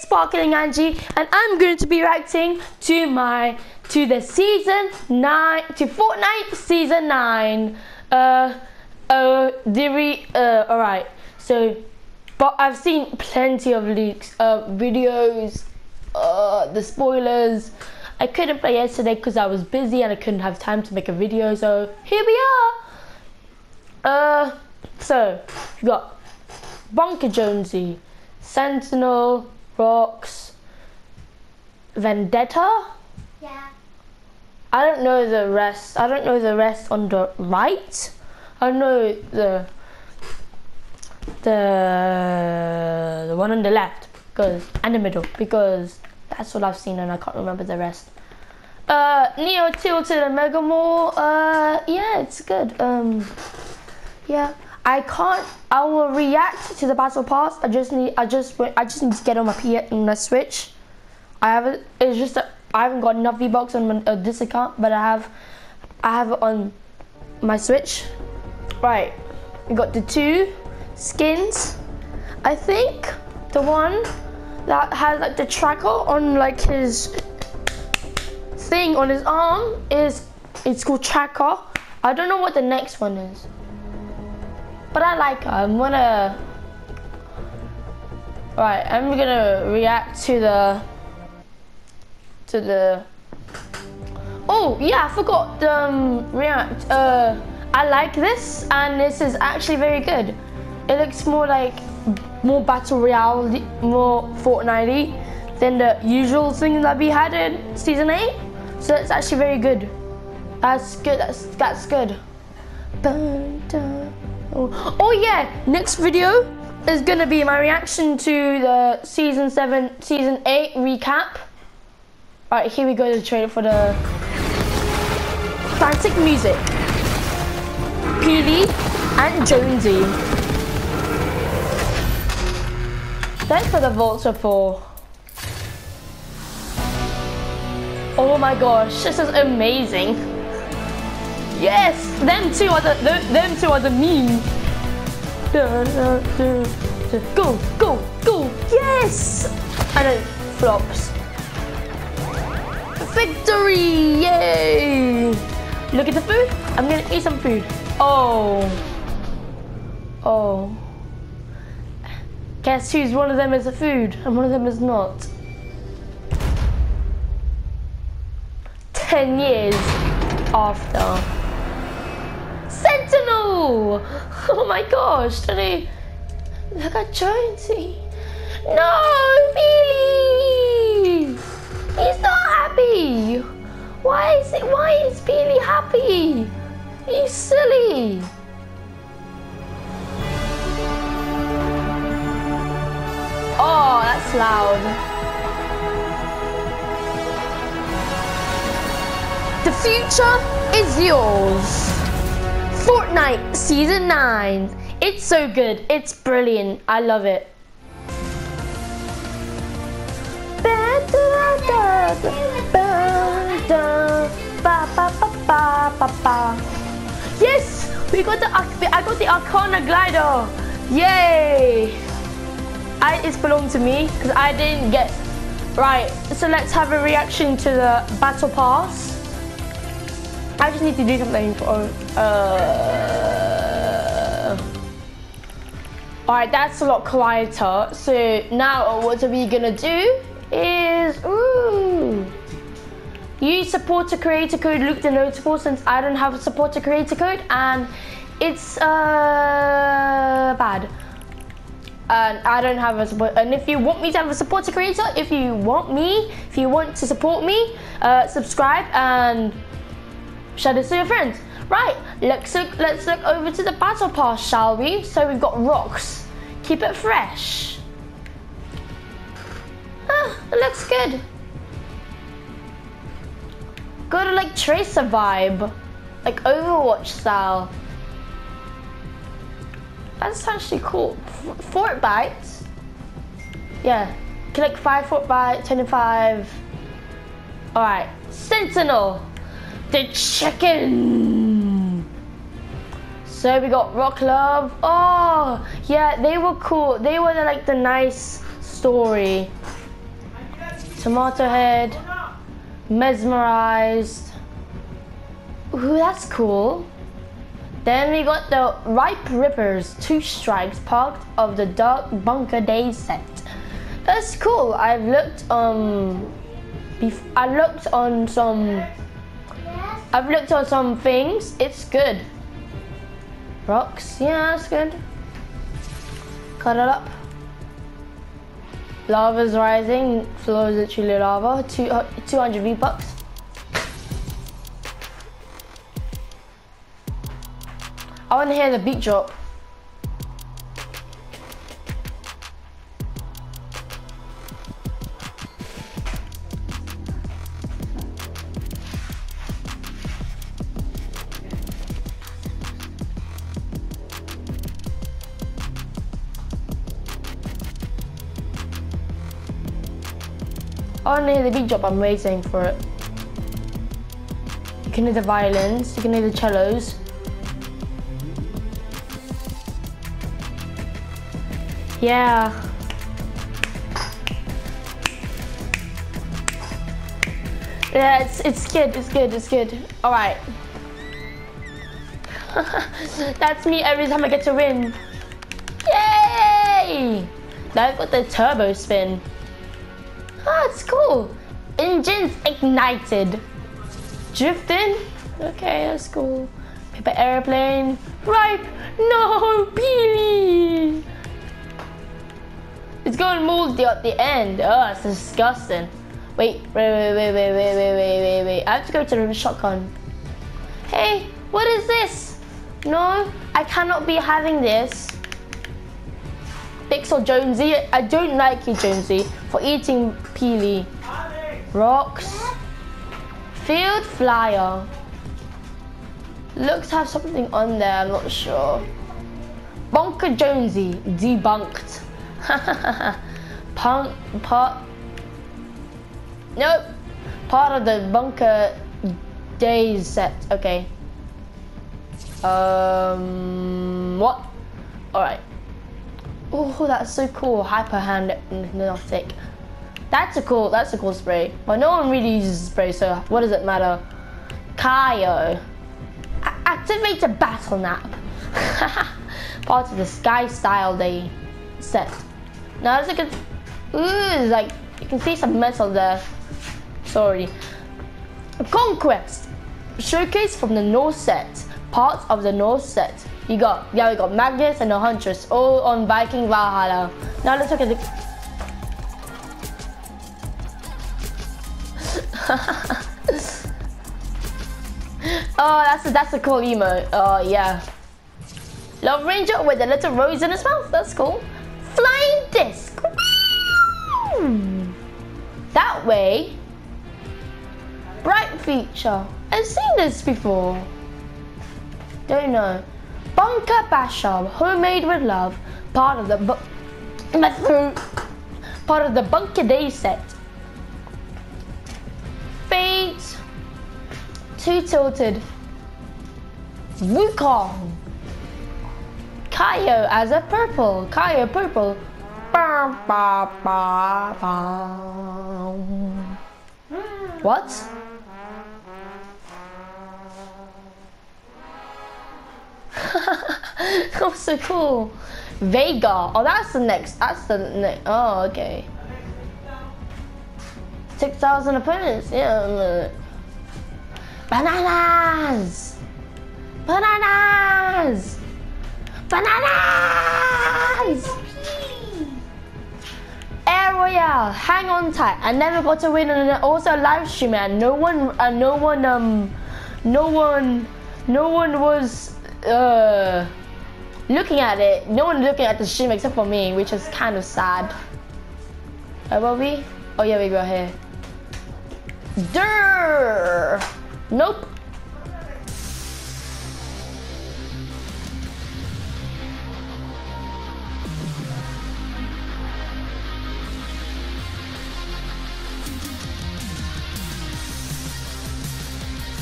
Sparkling Angie, and I'm going to be reacting to my to the season nine to Fortnite season nine. Uh, uh, Diri. Uh, all right. So, but I've seen plenty of leaks, uh, videos, uh, the spoilers. I couldn't play yesterday because I was busy and I couldn't have time to make a video. So here we are. Uh, so we got Bunker Jonesy, Sentinel, Rox, Vendetta. Yeah. I don't know the rest. I don't know the rest on the right. I know the the the one on the left because and the middle because that's what I've seen and I can't remember the rest. Uh, Neo Tilted and Mega Mall. Uh, yeah, it's good. Um, yeah. I can't. I will react to the battle pass. I just need. I just. I just need to get on my P on my Switch. I haven't. It's just I haven't got enough V Bucks on my, uh, this account, but I have. I have it on my Switch. Right. We got the two skins. I think the one that has like the tracker on like his thing on his arm is. It's called tracker. I don't know what the next one is. But I like her. I'm gonna. Right, I'm gonna react to the. To the. Oh yeah, I forgot the um, react. Uh, I like this, and this is actually very good. It looks more like more battle royale, more Fortnite than the usual thing that we had in season eight. So it's actually very good. That's good. That's that's good. Dun, dun. Oh, oh yeah, next video is gonna be my reaction to the season seven, season eight recap. Alright, here we go to the trailer for the frantic music. Peely and Jonesy. Thanks for the Vulture for. Oh my gosh, this is amazing. Yes, them two are the, the them two are the meme. Go, go, go! Yes! And it flops. Victory! Yay! Look at the food. I'm gonna eat some food. Oh. Oh. Guess who's one of them is a food and one of them is not. Ten years after. Oh my gosh, did look at Jonesy? No, Billy! He's not happy! Why is it why is Billy happy? He's silly! Oh, that's loud. The future is yours. Fortnite Season 9. It's so good. It's brilliant. I love it. Yes! We got the I got the Arcana glider. Yay! I it's belonged to me because I didn't get right. So let's have a reaction to the battle pass. I just need to do something for, uh... Alright, that's a lot quieter. So now what are we gonna do is, ooh. Use supporter creator code Luke the Notable since I don't have a supporter creator code and it's uh, bad. And I don't have a support. And if you want me to have a supporter creator, if you want me, if you want to support me, uh, subscribe and Share this to your friends. Right, let's look, let's look over to the battle pass, shall we? So we've got Rox. Keep it fresh. Ah, it looks good. Go to like Tracer vibe. Like Overwatch style. That's actually cool. Fortbytes. Yeah. Click 5 Fortbyte, 25. Alright. Sentinel the chicken. So we got Rock Love. Oh, yeah, they were cool. They were like the nice story. Tomato head. Mesmerized. Ooh, that's cool. Then we got the Ripe Rippers, two stripes, part of the Dark Bunker Day set. That's cool. I've looked um, I looked on some. I've looked on some things. It's good. Rox, yeah, that's good. Cut it up. Lava's rising. Floor is literally lava. Two, uh, 200 V bucks. I want to hear the beat drop. To hear the beat drop. I'm waiting for it. You can hear the violins. You can hear the cellos. Yeah. Yeah, it's, it's good, it's good, it's good. All right. That's me every time I get to win. Yay! Now I've got the turbo spin. Ah, it's cool. Engines ignited. Drifting? Okay, that's cool. Paper airplane. Right. No, Peely. It's going moldy at the end. Oh, it's disgusting. Wait, wait, wait, wait, wait, wait, wait, wait, wait, wait. I have to go to the shotgun. Hey, what is this? No, I cannot be having this. Pixel Jonesy, I don't like you, Jonesy, for eating peely. Rox. Field flyer. Looks to have something on there, I'm not sure. Bunker Jonesy, debunked. Punk, part. Nope. Part of the bunker days set. Okay. Um. What? All right. Oh, that's so cool. Hyper hand hypnotic. That's a cool. That's a cool spray. But no one really uses spray, so what does it matter? Kaio. A- activate a battle nap. Part of the sky style they set. Now it's like a, ooh, like you can see some metal there. Sorry. Conquest. Showcase from the North set. Part of the North set. You got yeah, we got Magnus and the Huntress all on Viking Valhalla. Now let's look at the. oh, that's a, that's a cool emote. Oh yeah. Love Ranger with a little rose in his mouth. That's cool. Flying disc. That way. Bright feature. I've seen this before. Don't know. Bunker Basher, homemade with love, part of the part of the Bunker Day set. Fate, Two Tilted, Wukong, Kaio as a purple, Kaio purple. What? that was so cool. Vega. Oh, that's the next. That's the next. Oh, okay. 6,000 opponents. Yeah. Bananas! Bananas! Bananas! Royale, hang on tight. I never got to win and also live stream and no one, uh, no one, um, no one, no one was uh, looking at it. No one looking at the stream except for me, which is kind of sad. Where were we? Oh yeah, we go here. Durr! Nope.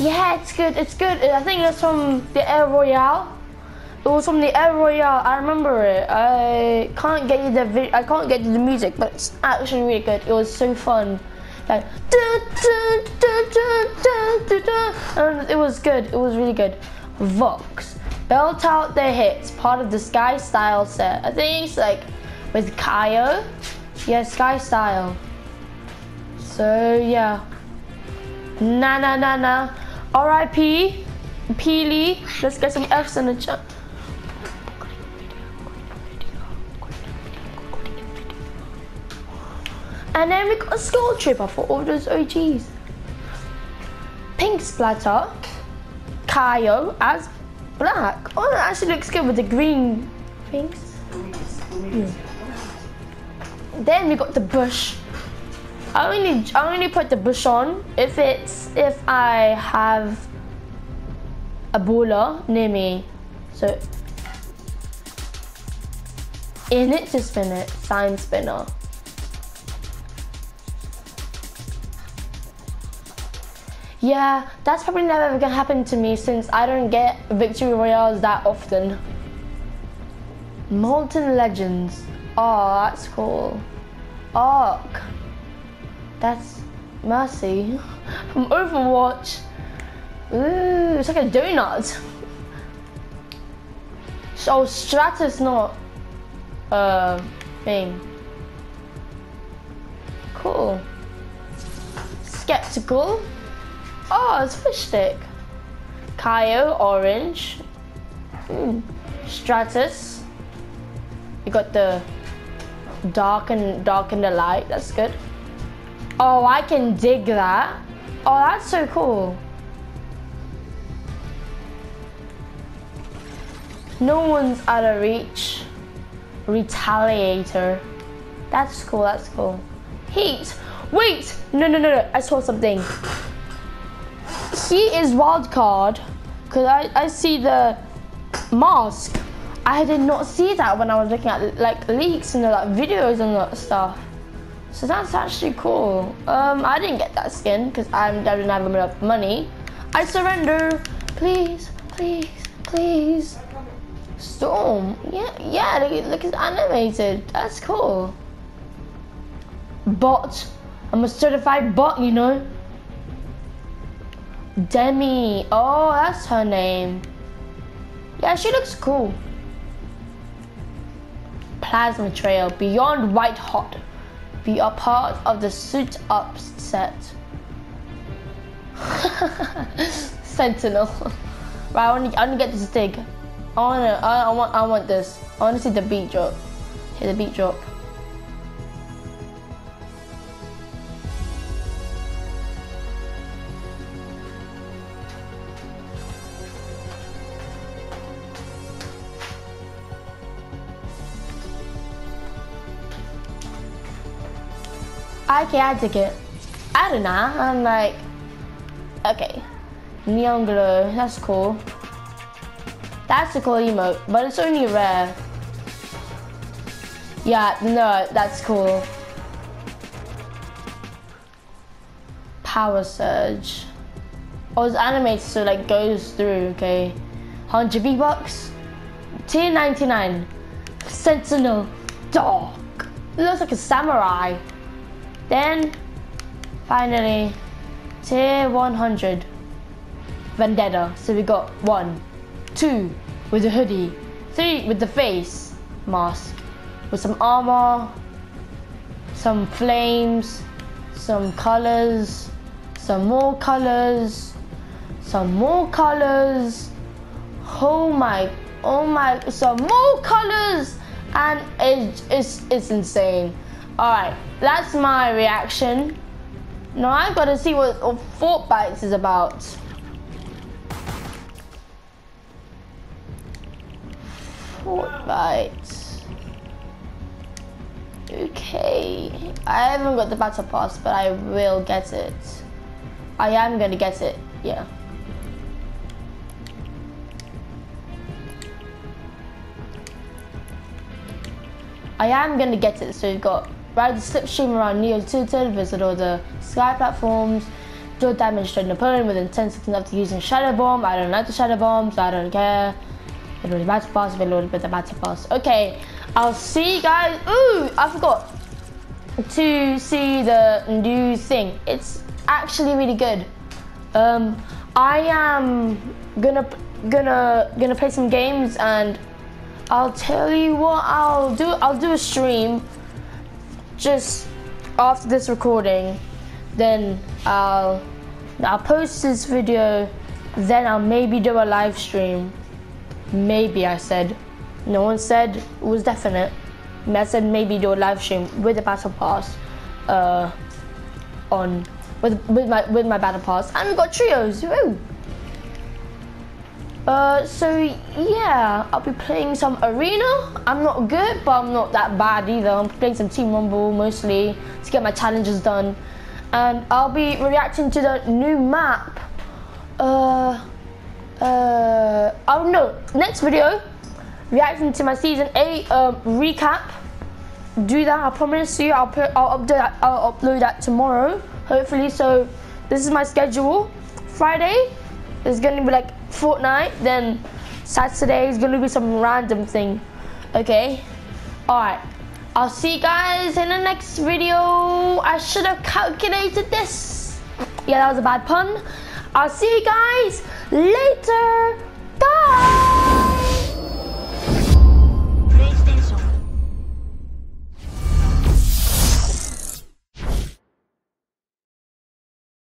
Yeah, it's good. It's good. I think it's from the Air Royale. It was from the Royale. I remember it. I can't get you the vid- I can't get you the music, but it's actually really good. It was so fun. Like, and it was good. It was really good. Vox belt out their hits, part of the Sky Style set. I think it's like with Kaio. Yeah, Sky Style. So yeah. Na na na na. R.I.P. Peely. Let's get some F's in the chat. And then we got a Skull Trooper for all those OGs. Pink Splatter, Kaio as black. Oh, that actually looks good with the green things. Yeah. Then we got the bush. I only I only put the bush on if it's if I have a bowler near me. So in it to spin it, sign spinner. Yeah, that's probably never ever gonna happen to me since I don't get victory royales that often. Molten Legends. Oh, that's cool. Arc. That's Mercy from Overwatch. Ooh, it's like a donut. So Stratus not uh thing. Cool. Skeptical. Oh, it's fish stick. Kaio, orange. Mm. Stratus. You got the dark and dark and the light. That's good. Oh, I can dig that. Oh, that's so cool. No one's out of reach. Retaliator. That's cool, that's cool. Heat. Wait! No, no, no, no. I saw something he is wild card because I, I see the mask. I did not see that when I was looking at like leaks and the, like videos and that stuff. So that's actually cool. Um, I didn't get that skin because I didn't have enough money. I surrender. Please, please, please. Storm. Yeah, yeah, look, look it's animated. That's cool. Bot. I'm a certified bot, you know. Demi. Oh, that's her name. Yeah, she looks cool. Plasma Trail. Beyond White Hot. Be a part of the Suit Up set. Sentinel. right, I want to I want to get this dig. I want to I, I want I want this. I want to see the beat drop. Hear the beat drop. Okay, I took it. I don't know. I'm like, okay. Neon glow, that's cool. That's a cool emote, but it's only rare. Yeah, no, that's cool. Power surge. Oh, it's animated so like goes through, okay. 100 V-Bucks. Tier 99. Sentinel. Dog. It looks like a samurai. Then, finally, tier 100, Vendetta. So we got one, two with the hoodie, three with the face mask, with some armor, some flames, some colors, some more colors, some more colors. Oh my, oh my, some more colors, and it's, it's, it's insane. All right, that's my reaction. Now I've got to see what Fortbytes is about. Fortbytes. Okay, I haven't got the battle pass, but I will get it. I am gonna get it, yeah. I am gonna get it, so you've got Ride the slipstream around Neo Tilted, visit all the sky platforms, deal damage to an opponent with intense after using Shadow Bomb. I don't like the Shadow Bombs, I don't care. It was Battle Pass, it was with the Battle Pass. Okay, I'll see you guys. Ooh, I forgot. to see the new thing. It's actually really good. Um, I am gonna gonna gonna play some games and I'll tell you what I'll do. I'll do a stream just after this recording. Then I'll I'll post this video. Then I'll maybe do a live stream. Maybe I said. No one said it was definite. I said maybe do a live stream with a battle pass. Uh, on with with my with my battle pass, and we got trios. Woo! Uh, so yeah, I'll be playing some arena. I'm not good, but I'm not that bad either. I'm playing some Team Rumble mostly to get my challenges done, and I'll be reacting to the new map. Uh, uh, oh no, next video, reacting to my season eight um, recap. Do that. I promise you. I'll put. I'll update. That, I'll upload that tomorrow, hopefully. So this is my schedule. Friday is gonna be like Fortnite, then Saturday is gonna be some random thing. Okay? Alright. I'll see you guys in the next video. I should have calculated this. Yeah, that was a bad pun. I'll see you guys later.